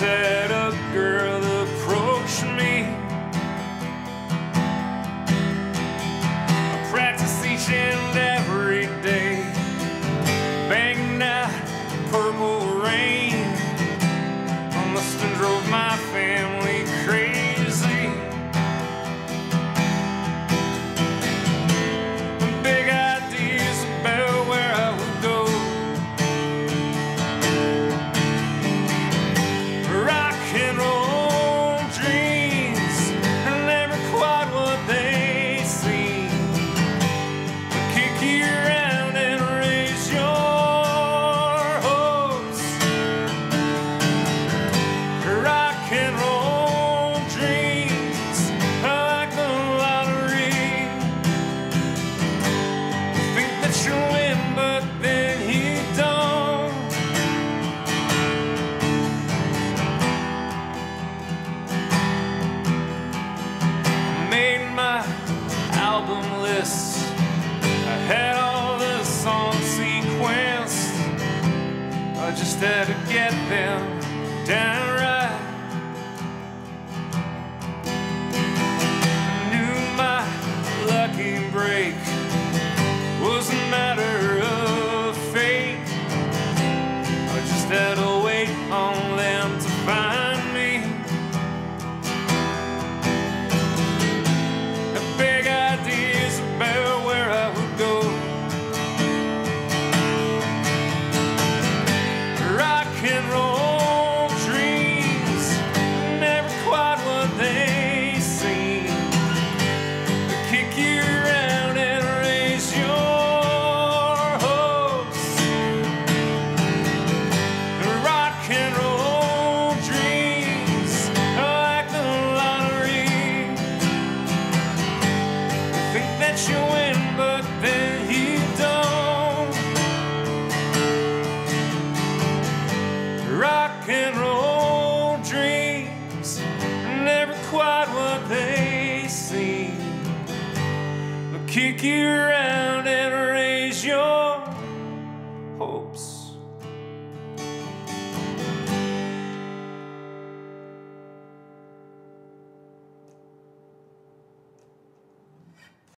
that a girl album list. I had all the songs sequenced. I just had to get them down right. kick you around and raise your hopes.